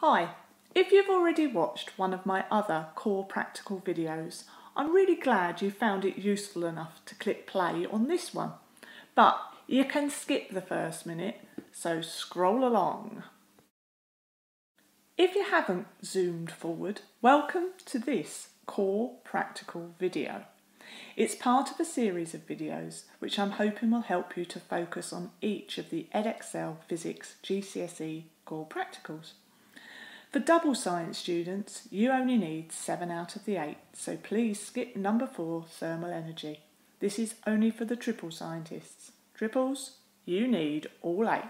Hi, if you've already watched one of my other core practical videos, I'm really glad you found it useful enough to click play on this one. But you can skip the first minute, so scroll along. If you haven't zoomed forward, welcome to this core practical video. It's part of a series of videos which I'm hoping will help you to focus on each of the Edexcel Physics GCSE core practicals. For double science students, you only need 7 out of the 8, so please skip number 4, thermal energy. This is only for the triple scientists. Triples, you need all 8.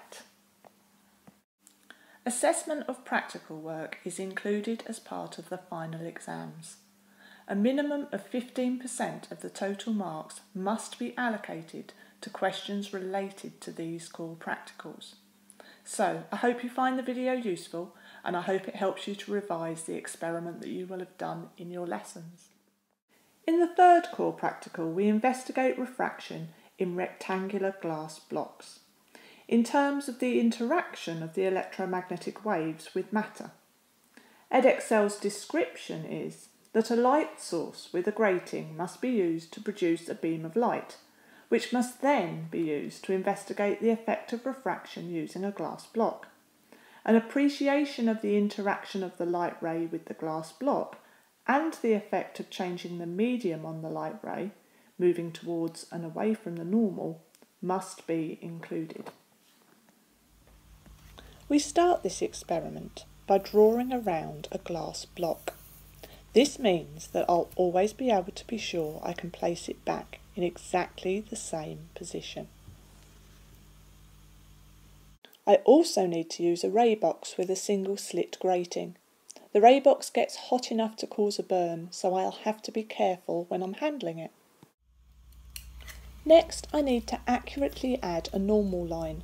Assessment of practical work is included as part of the final exams. A minimum of 15% of the total marks must be allocated to questions related to these core practicals. So, I hope you find the video useful and I hope it helps you to revise the experiment that you will have done in your lessons. In the third core practical, we investigate refraction in rectangular glass blocks in terms of the interaction of the electromagnetic waves with matter. Edexcel's description is that a light source with a grating must be used to produce a beam of light, which must then be used to investigate the effect of refraction using a glass block. An appreciation of the interaction of the light ray with the glass block and the effect of changing the medium on the light ray, moving towards and away from the normal, must be included. We start this experiment by drawing around a glass block. This means that I'll always be able to be sure I can place it back in exactly the same position. I also need to use a ray box with a single slit grating. The ray box gets hot enough to cause a burn, so I'll have to be careful when I'm handling it. Next, I need to accurately add a normal line.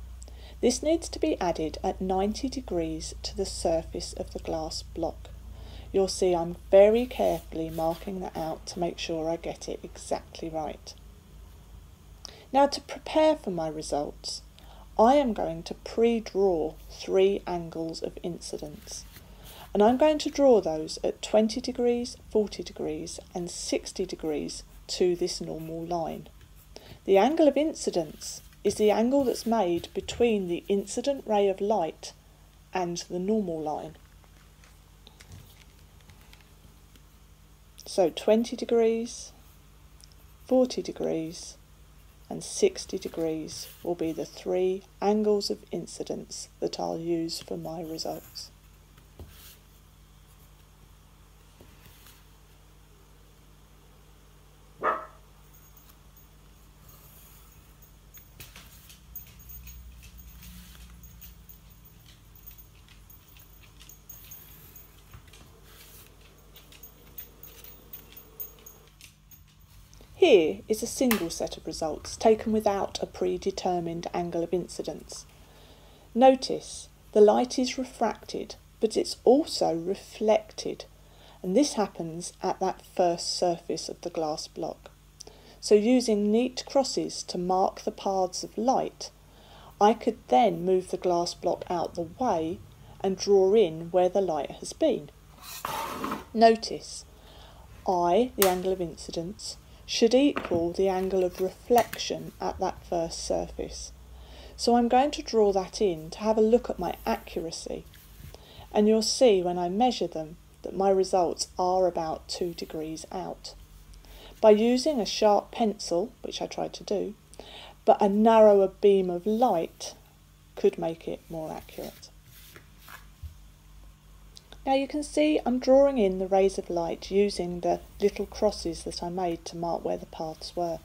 This needs to be added at 90 degrees to the surface of the glass block. You'll see I'm very carefully marking that out to make sure I get it exactly right. Now to prepare for my results, I am going to pre-draw three angles of incidence. And I'm going to draw those at 20 degrees, 40 degrees and 60 degrees to this normal line. The angle of incidence is the angle that's made between the incident ray of light and the normal line. So 20 degrees, 40 degrees and 60 degrees will be the three angles of incidence that I'll use for my results. Here is a single set of results taken without a predetermined angle of incidence. Notice the light is refracted, but it's also reflected, and this happens at that first surface of the glass block. So using neat crosses to mark the paths of light, I could then move the glass block out the way and draw in where the light has been. Notice, I, the angle of incidence, should equal the angle of reflection at that first surface. So I'm going to draw that in to have a look at my accuracy. And you'll see when I measure them that my results are about 2 degrees out. By using a sharp pencil, which I tried to do, but a narrower beam of light could make it more accurate. Now you can see I'm drawing in the rays of light using the little crosses that I made to mark where the paths were.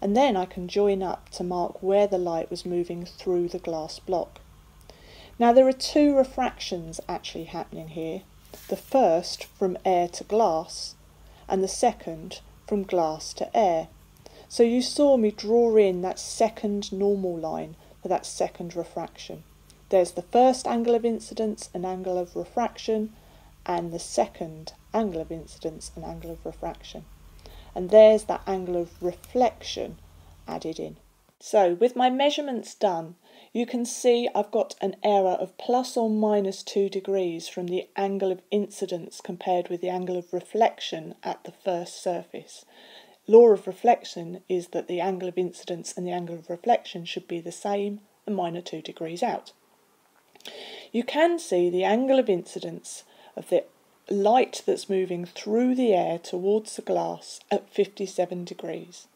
And then I can join up to mark where the light was moving through the glass block. Now there are two refractions actually happening here. The first from air to glass and the second from glass to air. So you saw me draw in that second normal line for that second refraction. There's the first angle of incidence and angle of refraction, and the second angle of incidence and angle of refraction. And there's that angle of reflection added in. So with my measurements done, you can see I've got an error of plus or minus 2 degrees from the angle of incidence compared with the angle of reflection at the first surface. Law of reflection is that the angle of incidence and the angle of reflection should be the same and minus 2 degrees out. You can see the angle of incidence of the light that's moving through the air towards the glass at 57 degrees.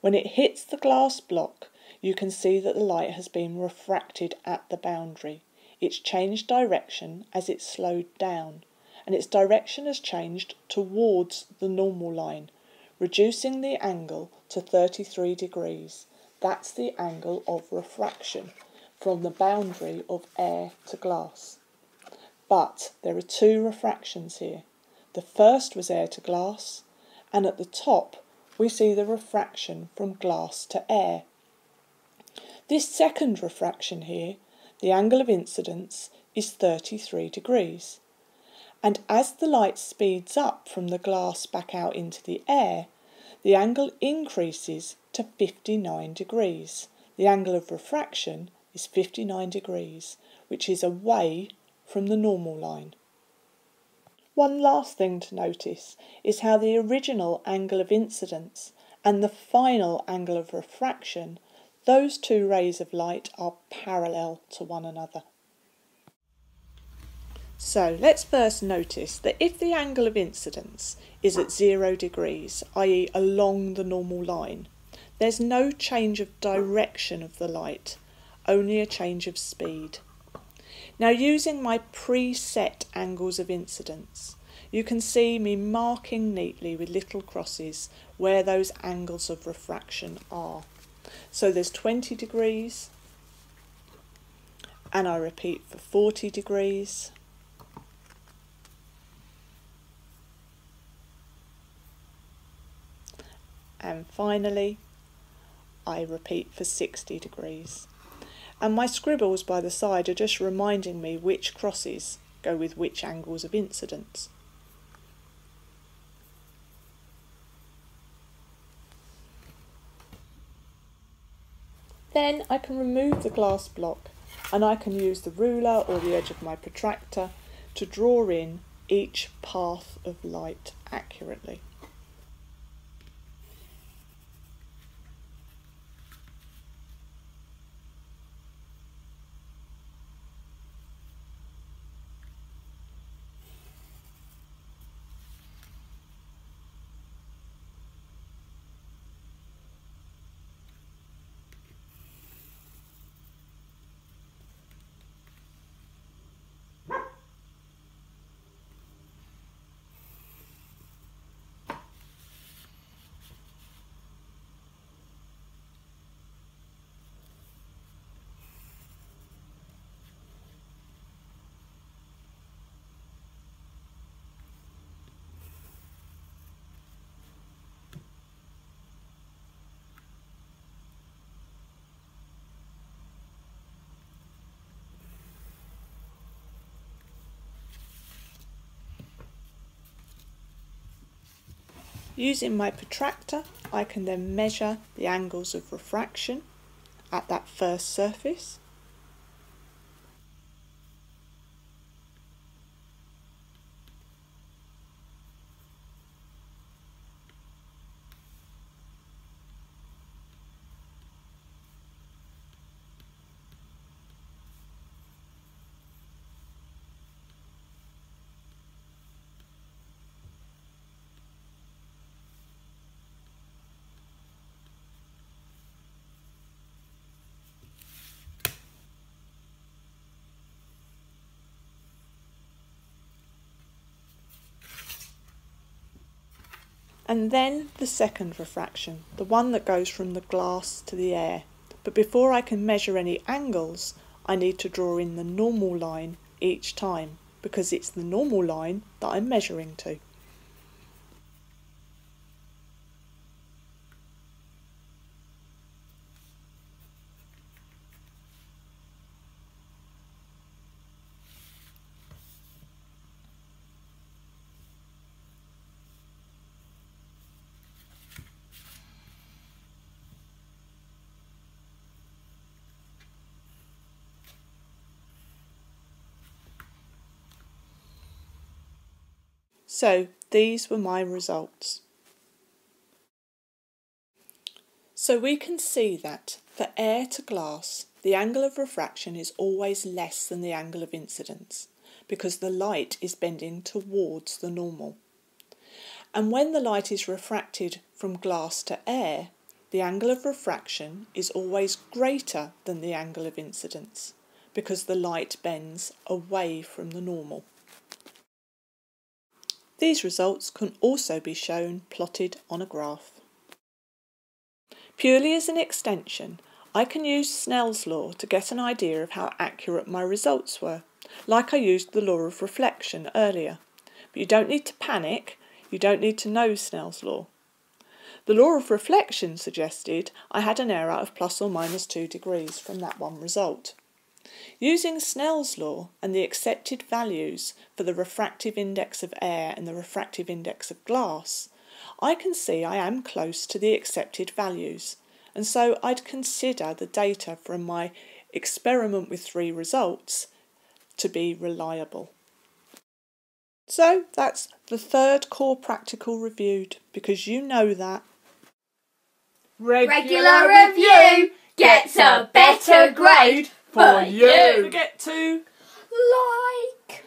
When it hits the glass block, you can see that the light has been refracted at the boundary. It's changed direction as it slowed down, and its direction has changed towards the normal line, reducing the angle to 33 degrees. That's the angle of refraction from the boundary of air to glass. But there are two refractions here. The first was air to glass, and at the top we see the refraction from glass to air. This second refraction here, the angle of incidence, is 33 degrees. And as the light speeds up from the glass back out into the air, the angle increases to 59 degrees. The angle of refraction is 59 degrees, which is away from the normal line. One last thing to notice is how the original angle of incidence and the final angle of refraction those two rays of light are parallel to one another. So let's first notice that if the angle of incidence is at zero degrees, i.e. along the normal line, there's no change of direction of the light, only a change of speed. Now using my preset angles of incidence, you can see me marking neatly with little crosses where those angles of refraction are. So there's 20 degrees, and I repeat for 40 degrees. And finally, I repeat for 60 degrees. And my scribbles by the side are just reminding me which crosses go with which angles of incidence. Then I can remove the glass block and I can use the ruler or the edge of my protractor to draw in each path of light accurately. Using my protractor, I can then measure the angles of refraction at that first surface and then the second refraction, the one that goes from the glass to the air. But before I can measure any angles, I need to draw in the normal line each time because it's the normal line that I'm measuring to. So these were my results. So we can see that for air to glass, the angle of refraction is always less than the angle of incidence because the light is bending towards the normal. And when the light is refracted from glass to air, the angle of refraction is always greater than the angle of incidence because the light bends away from the normal. These results can also be shown plotted on a graph. Purely as an extension, I can use Snell's law to get an idea of how accurate my results were, like I used the law of reflection earlier. But you don't need to panic, you don't need to know Snell's law. The law of reflection suggested I had an error of plus or minus 2 degrees from that one result. Using Snell's law and the accepted values for the refractive index of air and the refractive index of glass, I can see I am close to the accepted values, and so I'd consider the data from my experiment with three results to be reliable. So that's the third core practical reviewed because you know that. Regular review gets a better grade for you. Don't Forget to Like,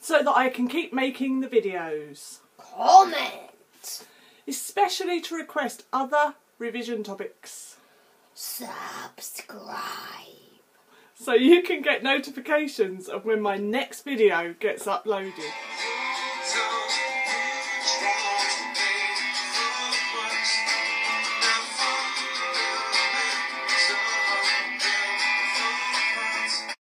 so that I can keep making the videos, comment, especially to request other revision topics. subscribe. So you can get notifications of when my next video gets uploaded.